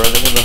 everything